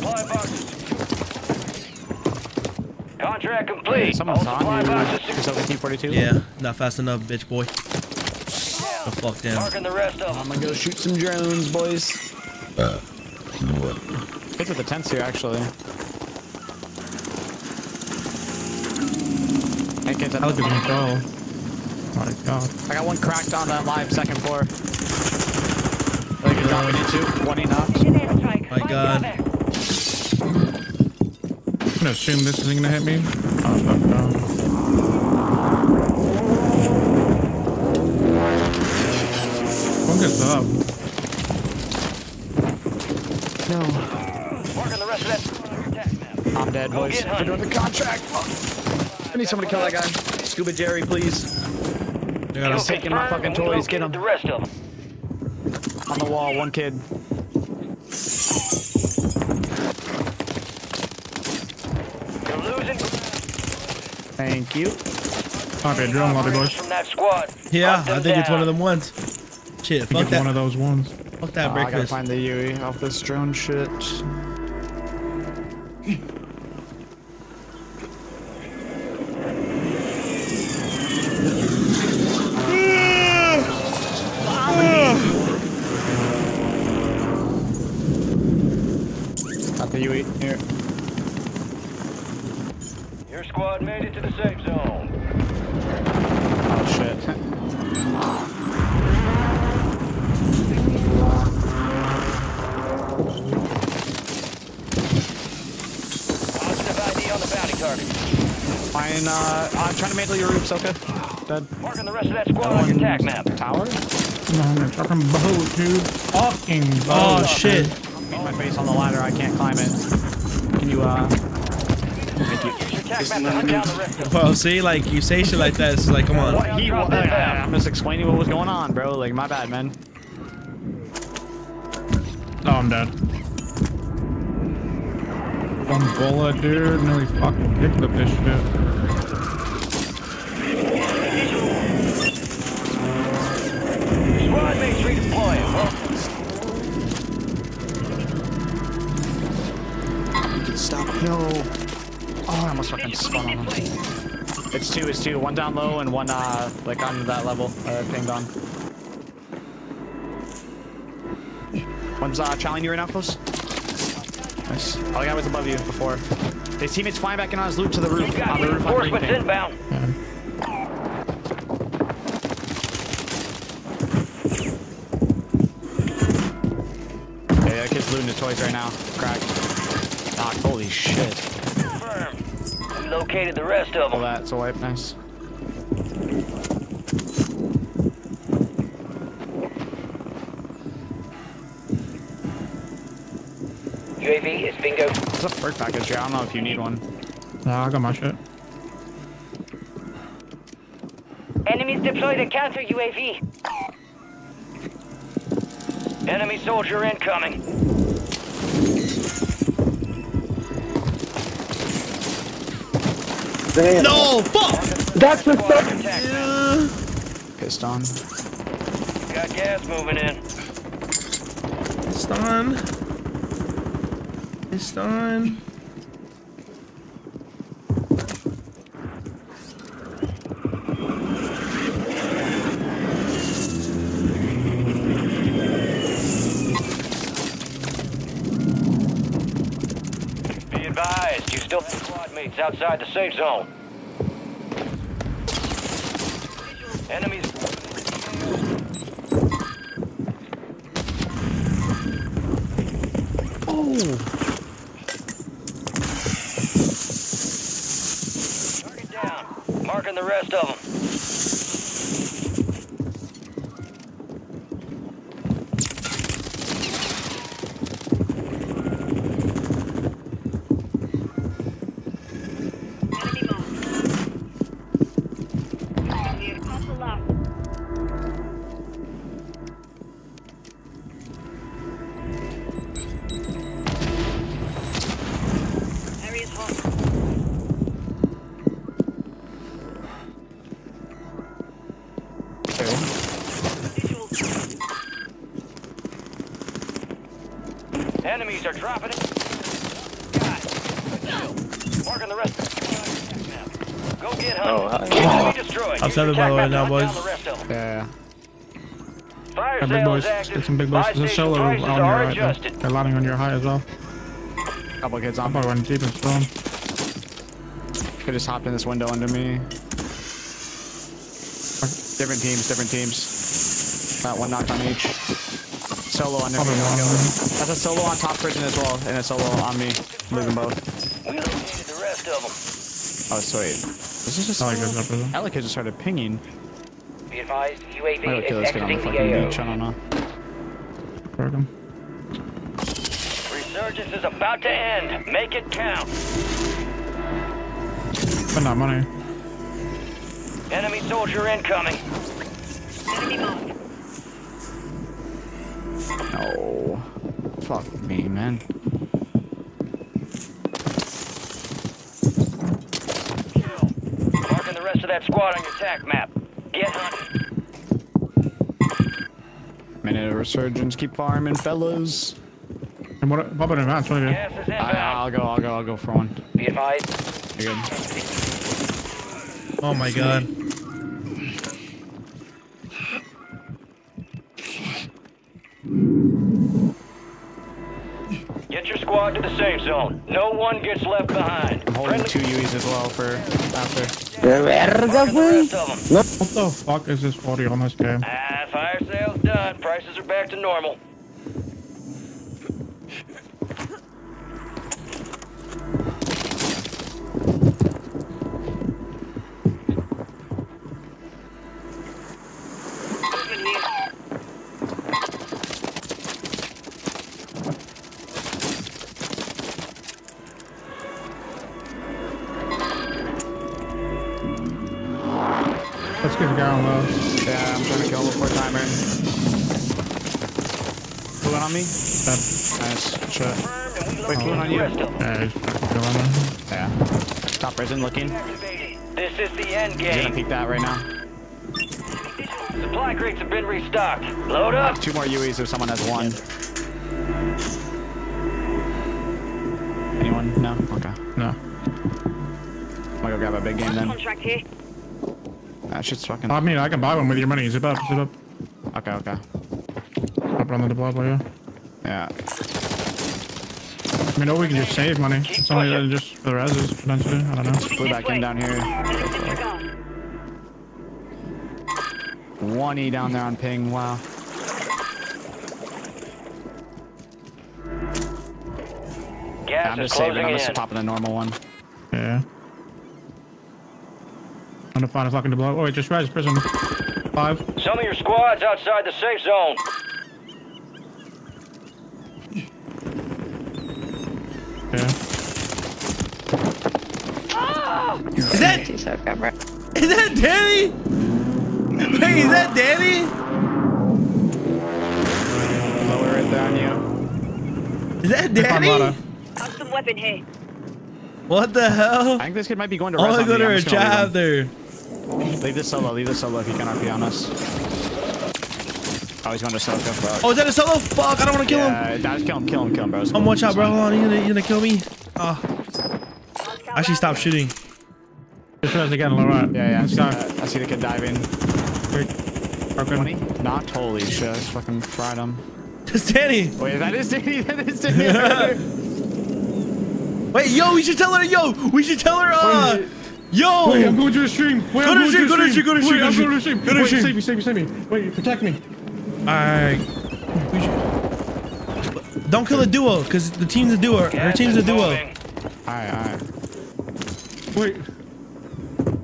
supply boxes. Contract complete. Someone's All on you. boxes Is that 1542? Yeah, not fast enough, bitch boy. The fuck down. Marking the rest of them. I'm gonna go shoot some drones, boys. Kids with the tents here, actually. Hey, kids, How did we go? Oh my god. I got one cracked on that live second floor. Like it's dropping into one he knocked. My god. I'm gonna assume this isn't gonna hit me. Oh, fuck no. Focus up. No. Marking the rest of that squad on your attack map. I'm dead, boys. get We're doing the contract. Fuck. I need someone to kill that guy. Scuba Jerry, please. I got He's taking my fucking Confirmed, and we toys. Get located him. The rest of them. On the wall, one kid. Thank you. Okay, drill lobby, boys. From. Yeah, I them think it's one of them ones. Shit, fuck think it's one of those ones. Fuck that Oh, I gotta find the UE off this drone shit. Got the UE here. Your squad made it to the safe zone. Oh shit. Positive ID on the bounty target. Fine, uh, I'm trying to mantle your roof, Soka. Dead. Marking the rest of that squad on your attack map. Tower? Come on, man. Fucking boat, dude. Fucking Oh shit. Made my face on the ladder, I can't climb it. Can you, uh... Thank you. Use your attack map to hunt down the rest of them. Well, see, like you say shit like that, it's like, come on. What he, Drop uh. I'm just explaining what was going on, bro. Like, my bad, man. Oh, I'm dead. One bullet, dude. Nearly fucking kicked up this shit. Squad mates redeploying. Stop. No. Oh, I almost fucking spun on him. It's two, it's two. One down low and one, uh, like on that level, uh, pinged on. One's, uh, challenging you right now, close. Nice. Oh, the guy was above you before. His teammates flying back in on his loot to the roof. On the roof on green reinforcements ping. inbound. Yeah. Okay, that kid's looting his toys right now. Cracked. Knock. Holy shit. Confirmed. We located the rest of All them. that, it's a wipe. Nice. UAV is bingo. What's up, work package here? I don't know if you need one. Nah, I got my shit. Enemies deployed a counter UAV. Enemy soldier incoming. No, fuck! That's the stuff. Pissed on. Got gas moving in. Pissed on. Stun. Be advised, you still have squad mates outside the safe zone. Enemies. Oh. Target down. Marking the rest of them. Enemies are dropping it. Marking the rest. Go get Oh, hunting. hi. Enemy destroyed. I'm Use seven, by the way, now, map to hunt boys. down the rest of 'em. Yeah. Fire Yeah, big boys. Get some big boys. There's a station solo on your are right there. adjusted. They're landing on your high as well. Couple kids on. I'm on. probably going deep and strong. Could just hopped in this window under me. Different teams, different teams. Got one knocked on each. Solo under me. Probably no one. kill. That's a solo on top prison as well, and a solo on me. Leave them both. We located the rest of them. Oh, sweet. This is just. I like this up there. Alec just started pinging. Be advised, UAV Might kill is this kid on the exiting the fucking AO. beach. I don't know. Broke him. Resurgence is about to end. Make it count. Spend that money. Enemy soldier incoming. No. Fuck me, man. Marking the rest of that squad on your attack map. Get hunting. Minute of resurgence. Keep farming, fellas. And what? What about advance? What do you? I, I'll go. I'll go. I'll go for one. Be advised, You're good. Oh my god. The safe zone. No one gets left behind. I'm holding two UEs as well for after. marking the rest of them. What the fuck is this 40 on this game? Ah, fire sale's done. Prices are back to normal. Let's get the guy on low. Yeah, I'm trying to kill him before timer. Fluent on me? Dead. Nice. Shit. Confirmed, and we Wait, oh. fluent on located the you? rest of them. Yeah, he's fucking killing. Yeah. Top prison looking. This is the end game. He's gonna game. peek that right now. Supply crates have been restocked. Load I up. have two more UEs if someone has one. Anyone? No? Okay. No. I'm gonna go grab a big game then. contract here. That shit's fucking. I mean, I can buy one with your money. Zip up, zip up. Okay, okay. Up on the deploy player. Yeah. I mean, or we can just save money. It's only uh, just for the reses, potentially. I don't know. Flew back in down here. One E down there on ping. Wow. Yeah, I'm just saving. I'm just popping the normal one. Yeah. I'm gonna find a fucking deploy. Oh, wait, just res prison. Five. Some of your squads outside the safe zone. Yeah. Is that is that Danny? Hey, is that Danny? Lower it down you. Is that Danny? Lada. Found some weapon here. What the hell? I think this kid might be going to I res want to go to I'm a just gonna leave job there. Leave this solo. Leave this solo if you cannot be on us. Oh, he's going to Soka. Fuck. Oh, is that a solo? Fuck, I don't want to kill him. Yeah, guys, kill him, kill him, kill him, bro. It's I'm cool. one shot, bro. fine. Hold on, you gonna, you gonna kill me? Oh, actually, stop shooting. Just res again, low right. Yeah, yeah, I see, Stop. that. I see the kid diving. Broken. 20? Not holy shit, I just fucking fried him. It's Danny. Wait, that is Danny, that is Danny. Wait, yo, we should tell her. Yo, we should tell her. Uh, yo. Wait, I'm going to the stream. Wait, Go I'm to going stream, go to stream, go to Wait, stream, I'm going to stream. stream. Go to Wait, stream. Save me, save me, save me. Wait, protect me. Alright. We should- Don't kill a duo, cause the team's a duo. Her team's a duo. alright, alright. Wait.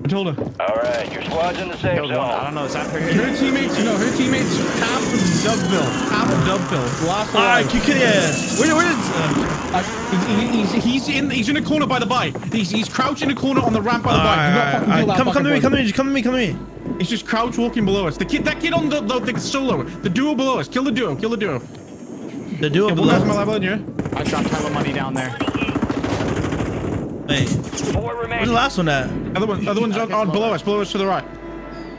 Matilda. All right, your squad's in the safe Killed one. I don't know, is that her? Her teammates, no, her teammates, half of Dubville. Half of Dubville. Last Alright, alive. you can, yeah. Where, where is? Uh, Uh, he- he- he's, he's in he's in a corner by the bike. He's he's crouched in a corner on the ramp by the buy. Do not alright, fucking alright. kill that Come, come fucking to me, come to me, just come to me, come to me. He's just crouch walking below us. The kid, that kid on the, the, the solo, the duo below us. Kill the duo, kill the duo. The duo Yeah, well, that's my level in you. I dropped hella money down there. Wait, Four where's the last one at? Other one, other one's on, on below us, below us to the right.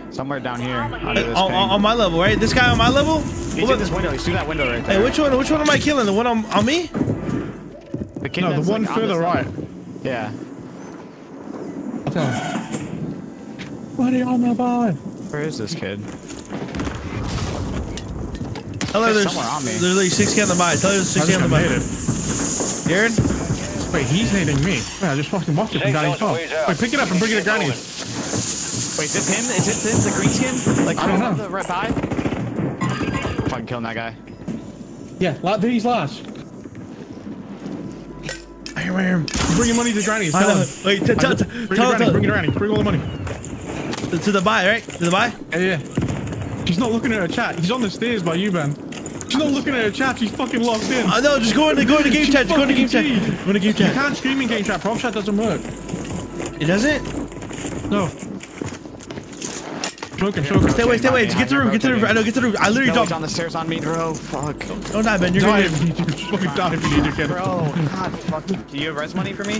Somewhere down here. Under On, on, on my level, right? This guy on my level? He's in this window. He's through that window right there. Hey, which one? Which one am I killing? The one on, on me? The kid No, the one like, further this right. level. Yeah. I'll tell him. On the buy. Where is this kid? Hello, her There's there's, somewhere on me. there's like 60 on the buy. Tell her there's 60 on the buy. Jared? Wait, he's hitting me. Wait, I just fucking watched it from Safe Granny's phone. Wait, pick it up and bring it to Granny's. Wait, is this him? Is this him? The green skin? Like, I don't know. The red pie? Fucking killing that guy. Yeah, la- these last. I hear, I hear him. Bring your money to Granny's. I Tell know. him. Wait, t- tell, t- Bring it tell, to Granny's. Bring it to Granny's. Bring all the money. to the buy, right? To the buy? Yeah, yeah. She's not looking at her chat. He's on the stairs by you, Ben. She's not looking at her chat. She's fucking locked in. Oh, no, just go into, go into game She chat. Just go into game chat. fucking Go into game chat. You can't stream in game chat. Prop chat doesn't work. It doesn't? No. Choke him, choke him. Stay away, stay away. Just get to the roof. Get to the roof. I know, get to the roof. I literally No, he's dropped. on the stairs on me, bro. Fuck. Don't die, Ben. You're Die gonna if need to. Fucking die if you need to, kid. Bro, God, fuck. Do you have res money for me?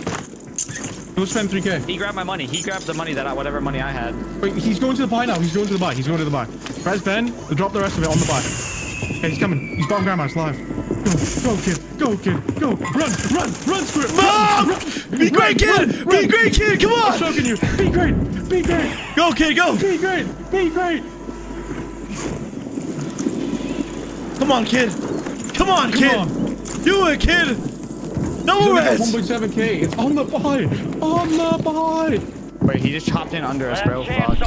Go spend 3k. He grabbed my money. He grabbed the money that I, whatever money I had. Wait, he's going to the buy now. He's going to the buy. He's going to the buy. Res Ben, drop the rest of it on the buy. Okay, he's coming. He's bottom grandma's live. Go, go, kid. Go, kid. Go. Run, run, run, Squirt. Mom! run. Be great, Run, kid! run, Be great, kid! Come on. I'm choking you. Be great. Be great. Go, kid, go! Be great. Be great. Come on, kid! Come on, kid! on. Do it, kid! No He's only got res! 1.7k. It's on the buy. On the buy. Wait, he just chopped in under us, bro. Fuck.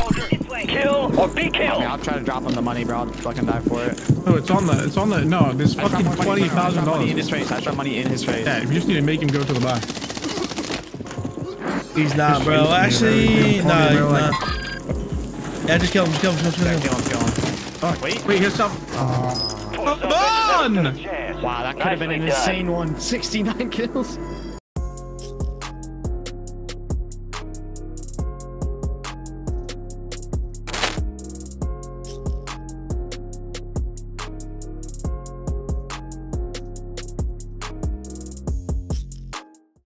Kill or be I mean, I'll try to drop him the money, bro. I'll fucking die for it. Oh, it's on the. It's on the. No, there's I fucking dropped my money, twenty bro. I thousand dropped money in his face. I dropped money in his face. Yeah, you just need to make him go to the buy. He's not, bro. Just Actually, basically, nah, he's not. Yeah, just kill him, just kill him, just kill Yeah, him. kill him, kill him. Oh, Wait. wait, here's some. Poor son, on! never stood a chance. Wow, that could have been an insane one. 69 kills.